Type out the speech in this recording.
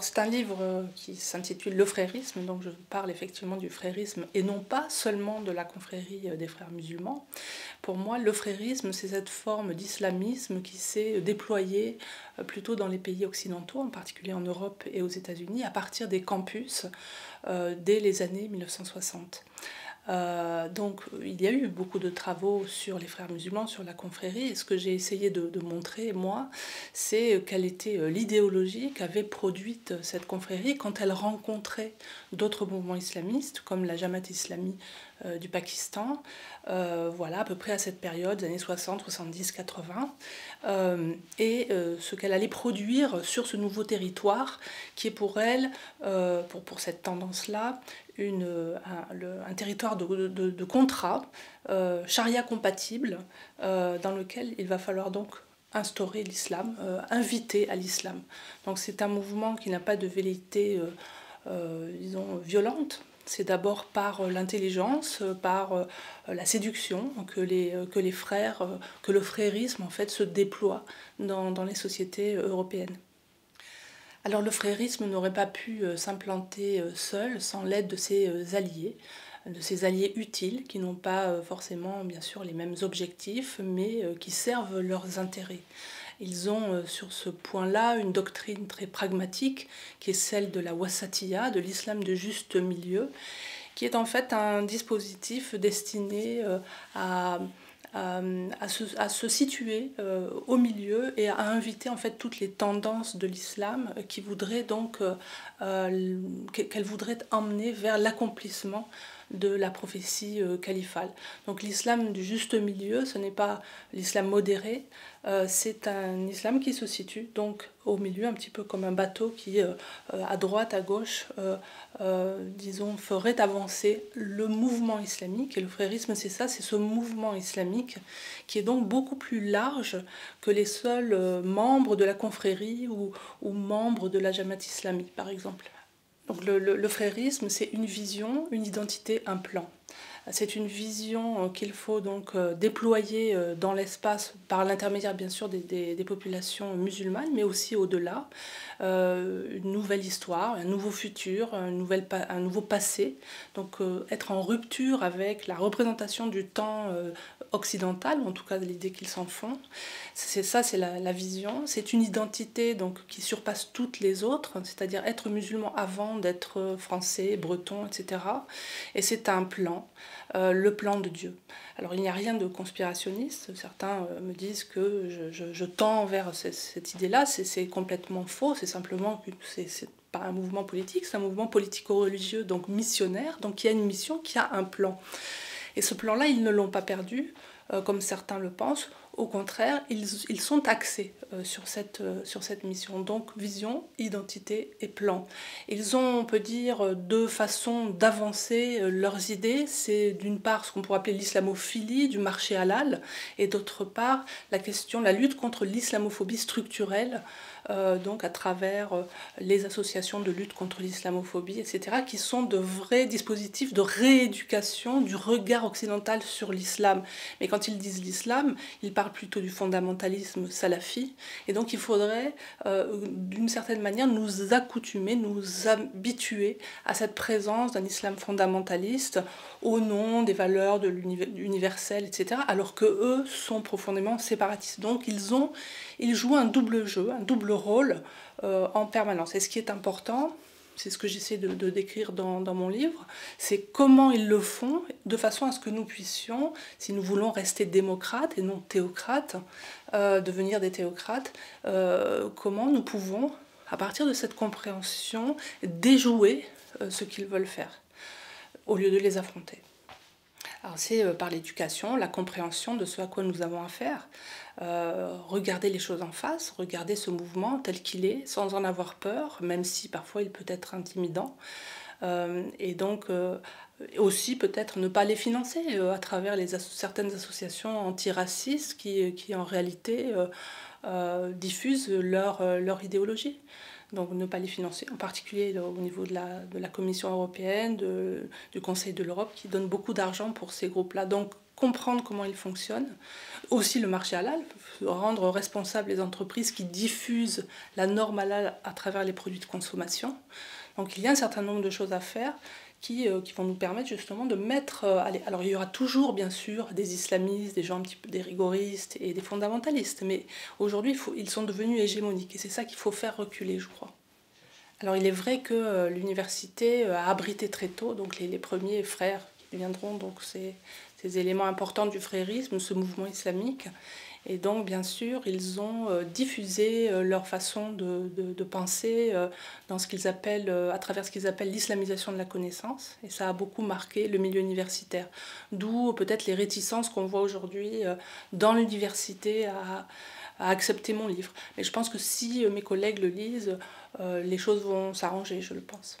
C'est un livre euh, qui s'intitule Le frérisme, donc je parle effectivement du frérisme et non pas seulement de la confrérie euh, des frères musulmans. Pour moi, le frérisme, c'est cette forme d'islamisme qui s'est déployée euh, plutôt dans les pays occidentaux, en particulier en Europe et aux États-Unis, à partir des campus dès les années 1960. Euh, donc il y a eu beaucoup de travaux sur les frères musulmans, sur la confrérie, ce que j'ai essayé de, montrer, moi, c'est quelle était euh, l'idéologie qu'avait produite cette confrérie quand elle rencontrait d'autres mouvements islamistes, comme la Jamaat islami euh, du Pakistan, voilà, à peu près à cette période, années 60, 70, 80, et ce qu'elle allait produire sur ce nouveau territoire, qui est pour elle, pour, pour cette tendance-là, une, un, un, territoire de, de, contrat, euh, charia compatible, euh, dans lequel il va falloir donc instaurer l'islam, euh, inviter à l'islam. Donc c'est un mouvement qui n'a pas de velléité, disons, violente. C'est d'abord par l'intelligence, par la séduction que les, que les frères, que le frérisme en fait se déploie dans, dans les sociétés européennes. Alors le frérisme n'aurait pas pu euh, s'implanter euh, seul sans l'aide de ses euh, alliés, de ses alliés utiles qui n'ont pas forcément bien sûr les mêmes objectifs mais qui servent leurs intérêts. Ils ont sur ce point-là une doctrine très pragmatique qui est celle de la wasatiyya, de l'islam de juste milieu, qui est en fait un dispositif destiné à euh, à, se, situer euh, au milieu et à inviter en fait toutes les tendances de l'islam qui voudraient donc euh, qu'elle voudrait emmener vers l'accomplissement de la prophétie califale. Donc l'islam du juste milieu, ce n'est pas l'islam modéré, euh, c'est un islam qui se situe donc au milieu, un petit peu comme un bateau qui, euh, euh, à droite, à gauche, disons, ferait avancer le mouvement islamique. Et le frérisme, c'est ça, c'est ce mouvement islamique qui est donc beaucoup plus large que les seuls membres de la confrérie ou, ou membres de la Jamaat islamique, par exemple. Donc le, le frérisme, c'est une vision, une identité, un plan. C'est une vision euh, qu'il faut donc euh, déployer euh, dans l'espace par l'intermédiaire bien sûr des, populations musulmanes, mais aussi au-delà. une nouvelle histoire, un nouveau futur, un, un nouveau passé. Donc être en rupture avec la représentation du temps occidental, ou en tout cas l'idée qu'ils s'en font. C'est ça, c'est la, vision. C'est une identité donc qui surpasse toutes les autres, c'est-à-dire être musulman avant d'être français, breton, etc. Et c'est un plan. Euh, le plan de Dieu. Alors il n'y a rien de conspirationniste, certains euh, me disent que je, tends vers cette, idée-là, c'est complètement faux, c'est simplement que c'est pas un mouvement politique, c'est un mouvement politico-religieux, donc missionnaire, donc y a une mission, qui a un plan. Et ce plan-là, ils ne l'ont pas perdu, euh, comme certains le pensent, au contraire, ils, sont axés euh, sur, cette, euh, sur cette mission. Donc vision, identité et plan. Ils ont, on peut dire, deux façons d'avancer euh, leurs idées. C'est d'une part ce qu'on pourrait appeler l'islamophilie du marché halal et d'autre part la question, la lutte contre l'islamophobie structurelle donc à travers les associations de lutte contre l'islamophobie, etc., qui sont de vrais dispositifs de rééducation du regard occidental sur l'islam. Mais quand ils disent l'islam, ils parlent plutôt du fondamentalisme salafi, et donc il faudrait euh, d'une certaine manière nous accoutumer, nous habituer à cette présence d'un islam fondamentaliste au nom des valeurs de l'universel, etc., alors que eux sont profondément séparatistes. Donc ils ont, ils jouent un double jeu, un double rôle euh, en permanence. Et ce qui est important, c'est ce que j'essaie de, décrire dans, mon livre, c'est comment ils le font de façon à ce que nous puissions, si nous voulons rester démocrates et non théocrates, euh, devenir des théocrates, euh, comment nous pouvons, à partir de cette compréhension, déjouer ce qu'ils veulent faire, au lieu de les affronter. C'est par l'éducation, la compréhension de ce à quoi nous avons affaire, euh, regarder les choses en face, regarder ce mouvement tel qu'il est, sans en avoir peur, même si parfois il peut être intimidant. Euh, et donc euh, aussi peut-être ne pas les financer à travers certaines associations antiracistes qui, en réalité diffusent leur idéologie. Donc ne pas les financer, en particulier au niveau de la, de la Commission européenne, de, du Conseil de l'Europe, qui donne beaucoup d'argent pour ces groupes-là. Donc comprendre comment ils fonctionnent, aussi le marché halal, rendre responsables les entreprises qui diffusent la norme halal à travers les produits de consommation. Donc il y a un certain nombre de choses à faire qui, euh, qui vont nous permettre justement de mettre... Euh, alors il y aura toujours bien sûr des islamistes, des gens un petit peu des rigoristes et des fondamentalistes, mais aujourd'hui ils sont devenus hégémoniques et c'est ça qu'il faut faire reculer je crois. Alors il est vrai que euh, l'université a abrité très tôt donc les, premiers frères viendront donc ces, ces éléments importants du frérisme, ce mouvement islamique. Et donc, bien sûr, ils ont euh, diffusé euh, leur façon de, penser euh, dans ce qu'ils appellent, à travers ce qu'ils appellent l'islamisation de la connaissance. Et ça a beaucoup marqué le milieu universitaire. D'où peut-être les réticences qu'on voit aujourd'hui dans l'université à, accepter mon livre. Mais je pense que si mes collègues le lisent, les choses vont s'arranger, je le pense.